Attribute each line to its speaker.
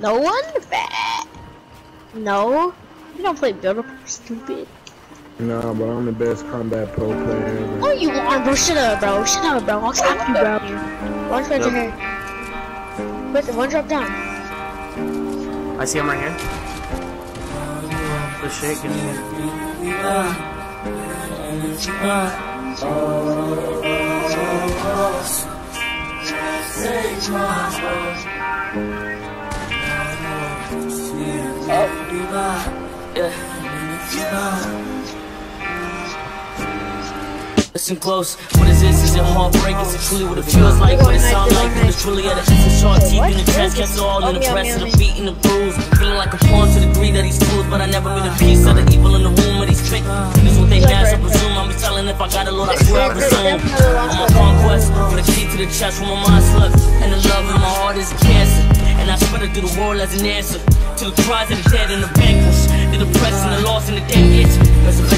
Speaker 1: No one? Bad. No. You don't play Builder, stupid.
Speaker 2: Nah, but I'm the best combat pro player ever.
Speaker 1: Oh, you are, bro. Shut up, bro. Shut up, bro. I'll slap you, bro. One right
Speaker 3: Yep.
Speaker 1: here. Wait, one drop down.
Speaker 3: I see him right here. Good
Speaker 4: Listen close, what is this? Is it heartbreak? Is it truly what it feels like? What it sounds like? When it's truly at a essence, sharp teeth in the chest, gets all in the press of the beat and the bruise. Feeling like a pawn to the greed of these tools, but I never been a piece of the evil in the womb of these trick. This what they mask, I presume. I'm telling if I got a Lord, I swear I presume. My the key to the chest where my mind slept, and the love in my heart is cancer. And I spread it through the world as an answer to the cries of the dead and the vanquished, the depressed and the lost and the dead itch.